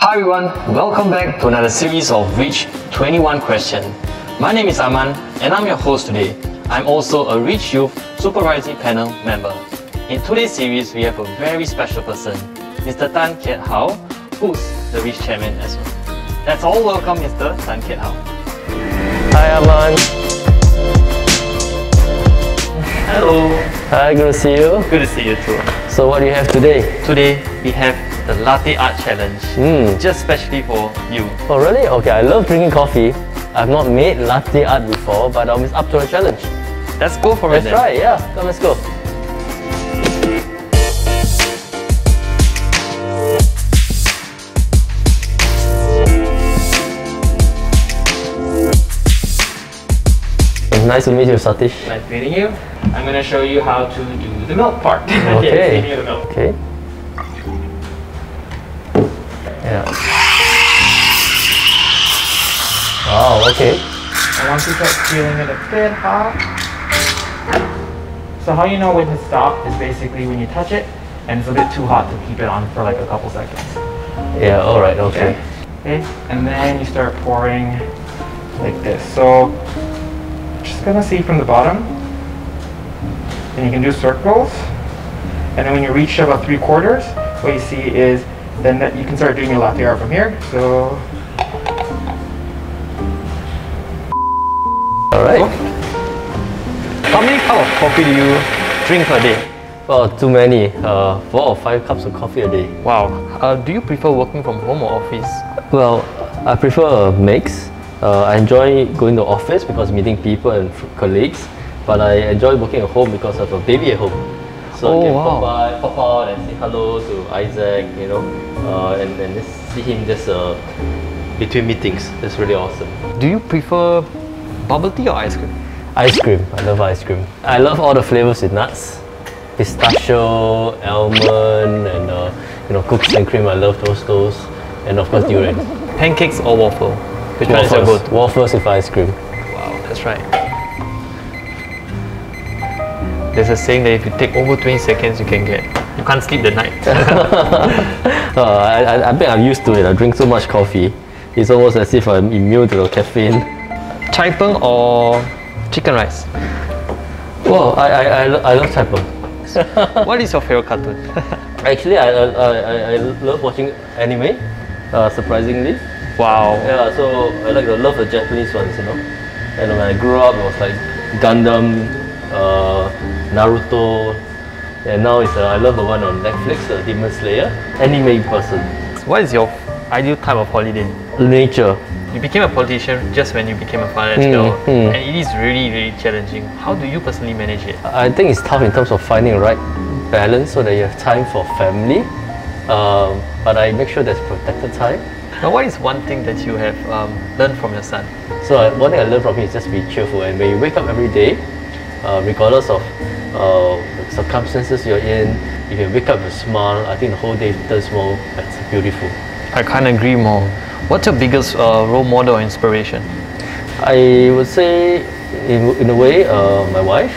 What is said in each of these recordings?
Hi everyone, welcome back to another series of Reach 21 Question. My name is Aman and I'm your host today. I'm also a Reach Youth Supervisory Panel member. In today's series, we have a very special person, Mr. Tan Kiat How, who's the Reach Chairman as well. Let's all welcome Mr. Tan Kiat How. Hi Aman. Hello. Hi, good to see you. Good to see you too. So what do you have today? Today, we have the Latte Art Challenge, Mm. just specially for you. Oh really? Okay, I love drinking coffee. I've not made latte art before, but I'm up to a challenge. Let's go for Let's it then. try it, yeah. Come, let's go. Nice to meet you, Satish. Nice meeting you. I'm going to show you how to do the milk part. Okay. Yes, give me the milk. Okay. Yeah. Wow, okay. And once you start feeling it a bit hot, so how you know when to stop is basically when you touch it and it's a bit too hot to keep it on for like a couple seconds. Yeah, alright, okay. Okay, and then you start pouring like this. So just gonna see from the bottom, and you can do circles. And then when you reach about three quarters, what you see is then that you can start doing your latte art from here. So Alright. How many cups of coffee do you drink per day? Well, too many. Uh, four or five cups of coffee a day. Wow. Uh, do you prefer working from home or office? Well, I prefer a mix. Uh, I enjoy going to office because meeting people and colleagues, but I enjoy working at home because of a baby at home. So Oh, I can wow. pop by, pop out and say hello to Isaac, you know, uh, and, and just see him just uh, between meetings. That's really awesome. Do you prefer bubble tea or ice cream? Ice cream. I love ice cream. I love all the flavors with nuts. Pistachio, almond, and uh, you know, cookies and cream. I love those those, and of course durian. Pancakes or waffle? Which one is your Waffles, go-to? waffles with ice cream. Wow, that's right. There's a saying that if you take over 20 seconds, you can get, you can't sleep the night. Uh, I, I, I think I'm used to it. I drink so much coffee. It's almost as if I'm immune to the caffeine. Chai peng or chicken rice? Well, I, I, I, I love chai peng. what is your favorite cartoon? Actually, I, I, I, I love watching anime, uh, surprisingly. wow. Yeah, so I like to love the Japanese ones, you know. And when I grew up, it was like Gundam, uh, Naruto, and now it's uh, I love the one on Netflix, uh, Demon Slayer. Anime person, What is your ideal type of holiday? nature. You became a politician just when you became a father as Hmm, well, hmm. and it is really, really challenging. How do you personally manage it? I think it's tough in terms of finding the right balance so that you have time for family. Um, but I make sure there's protected time. Now, what is one thing that you have um, learned from your son? So I, one thing I learned from him is just be cheerful. And when you wake up every day, uh, regardless of uh, the circumstances you're in, if you wake up with a smile, I think the whole day turns more it's beautiful. I can't agree more. What's your biggest uh, role model or inspiration? I would say, in, in a way, uh, my wife.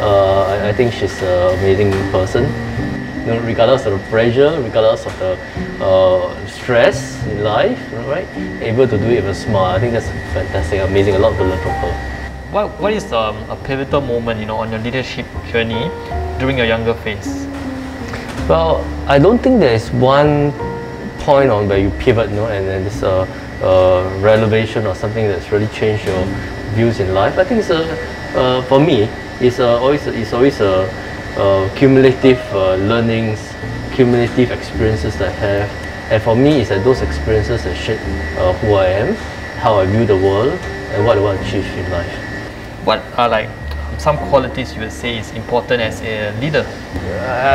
Uh, I, I think she's an amazing person. You know, regardless of the pressure, regardless of the uh, stress in life, right? Able to do it with a smile. I think that's fantastic, amazing. A lot to learn from her. What, what is um, a pivotal moment, you know, on your leadership journey during your younger phase? Well, I don't think there is one point on where you pivot, you know, and then this uh, uh, revelation or something that's really changed your views in life. I think it's a, uh, for me, it's uh, always it's always a, uh, cumulative uh, learnings, cumulative experiences that I have, and for me, it's that those experiences that shape uh, who I am, how I view the world, and what I want to achieve in life. What are like some qualities you would say is important as a leader?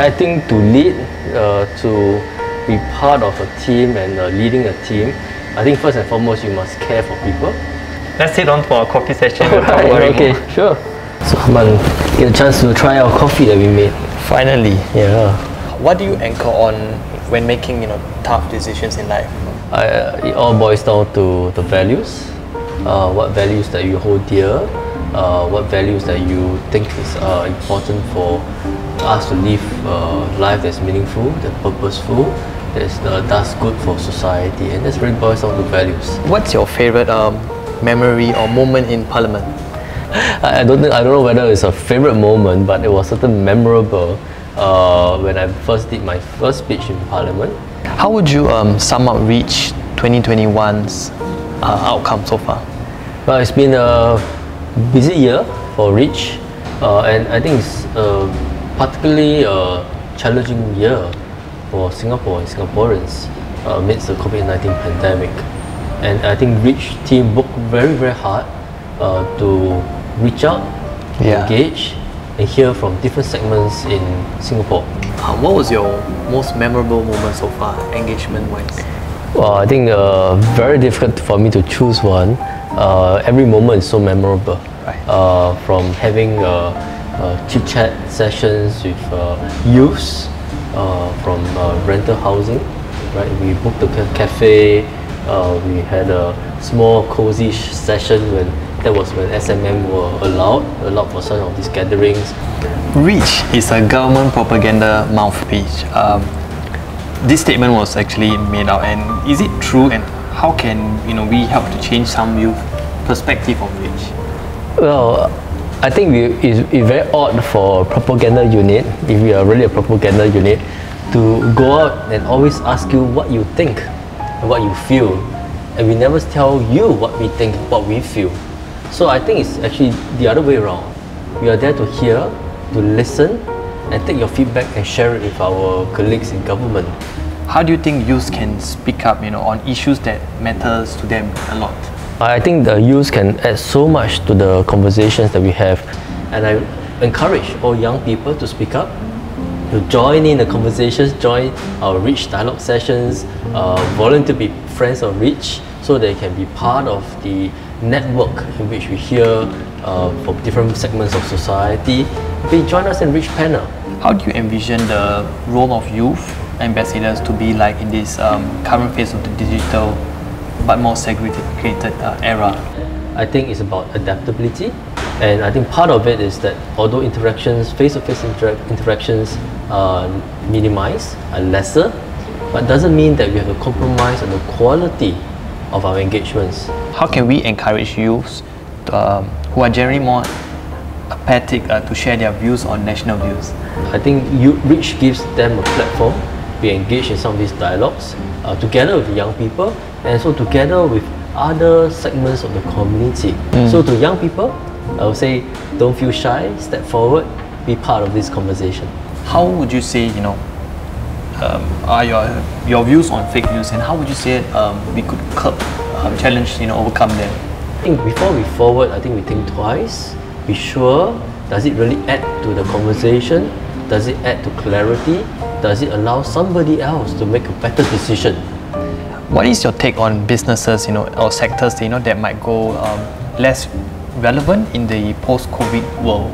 I think to lead, uh, to be part of a team and uh, leading a team, I think first and foremost you must care for people. Let's sit down for a coffee session. and talk okay, more. sure. So come on, get a chance to try our coffee that we made. Finally, Yeah. what do you anchor on when making you know tough decisions in life? I, uh, it all boils down to the values. Uh, what values that you hold dear, uh, what values that you think is uh, important for us to live uh, life that's meaningful, that's purposeful, that uh, does good for society, and that's really boils down to values. What's your favorite um, memory or moment in Parliament? I I don't think, I don't know whether it's a favorite moment, but it was certainly memorable uh, when I first did my first speech in Parliament. How would you um, sum up Reach 2021's uh, outcome so far? Well, it's been a busy year for Reach, uh, and I think it's a particularly a challenging year for Singapore and Singaporeans uh, amidst the COVID-19 pandemic. And I think Reach team worked very, very hard uh, to reach out, Yeah. engage, and hear from different segments in Singapore. Uh, what was your most memorable moment so far, engagement-wise? Well, I think uh, very difficult for me to choose one. Uh, every moment is so memorable. Right. Uh, from having uh, uh, chit chat sessions with uh, youths uh, from uh, rental housing, right? We booked a ca- cafe. Uh, we had a small cozy session when that was when SMM were allowed, allowed for some of these gatherings. Reach is a government propaganda mouthpiece. Um, this statement was actually made out, and is it true? And how can you know we help to change some youth perspective of Reach? Well, I think we, it's, it's very odd for a propaganda unit, if we are really a propaganda unit, to go out and always ask you what you think and what you feel. And we never tell you what we think, what we feel. So I think it's actually the other way around. We are there to hear, to listen, and take your feedback and share it with our colleagues in government. How do you think youth can speak up, you know, on issues that matters to them a lot? I think the youth can add so much to the conversations that we have, and I encourage all young people to speak up, to join in the conversations, join our Reach dialogue sessions, uh, volunteer to be friends of Reach, so they can be part of the network in which we hear uh, from different segments of society. They join us in Reach panel. How do you envision the role of youth ambassadors to be like in this um, current phase of the digital but more segregated uh, era? I think it's about adaptability, and I think part of it is that although interactions, face-to-face intera- interactions are minimized, are lesser, but doesn't mean that we have to compromise on the quality of our engagements. How can we encourage youths um, who are generally more apathic uh, to share their views on national views? I think you, Reach gives them a platform. We engaged in some of these dialogues uh, together with the young people and so together with other segments of the community. So to young people, I would say don't feel shy, step forward, be part of this conversation. How would you say, you know, um, are your your views on fake news, and how would you say um, we could curb, um, challenge, you know, overcome them? I think before we forward, I think we think twice. Be sure, does it really add to the conversation? Does it add to clarity? Does it allow somebody else to make a better decision? What is your take on businesses, you know, or sectors, you know, that might go um, less relevant in the post-COVID world?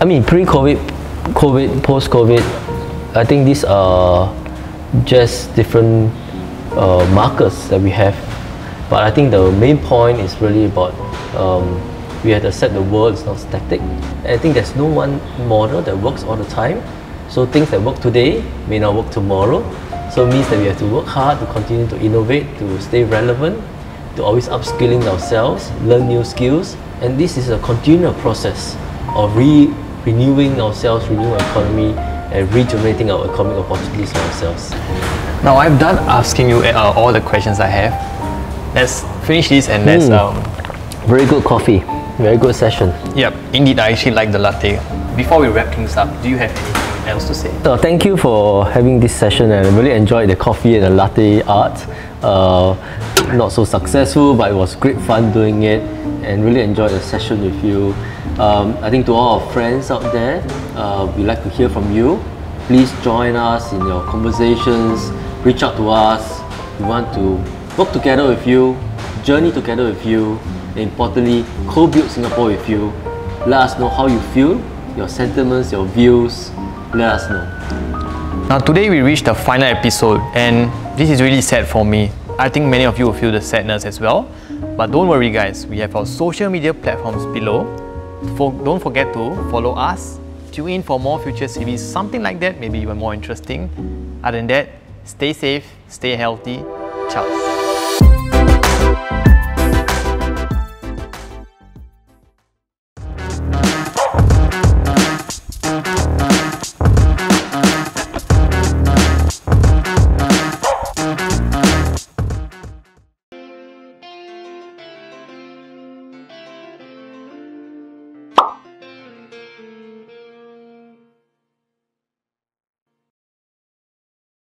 I mean, pre-COVID, COVID, post-COVID, I think these are just different uh, markers that we have. But I think the main point is really about um, we have to accept the world is not static. I think there's no one model that works all the time. So things that work today may not work tomorrow. So it means that we have to work hard to continue to innovate, to stay relevant, to always upskilling ourselves, learn new skills. And this is a continual process of re renewing ourselves, renewing our economy, and regenerating our economic opportunities for ourselves. Now I've done asking you uh, all the questions I have. Let's finish this and let's. Hmm. Um, Very good coffee, very good session. yep, indeed, I actually like the latte. Before we wrap things up, do you have anything else to say? So thank you for having this session and I really enjoyed the coffee and the latte art. Uh, not so successful but it was great fun doing it and really enjoyed the session with you. Um, I think to all our friends out there, uh, we'd like to hear from you. Please join us in your conversations, reach out to us. We want to work together with you, journey together with you, and importantly, co-build Singapore with you. Let us know how you feel, your sentiments, your views. Let us know. Now today we reached the final episode and this is really sad for me. I think many of you will feel the sadness as well. But don't worry guys, we have our social media platforms below. For, don't forget to follow us, tune in for more future series, something like that, maybe even more interesting. Other than that, Stay safe, stay healthy. Ciao.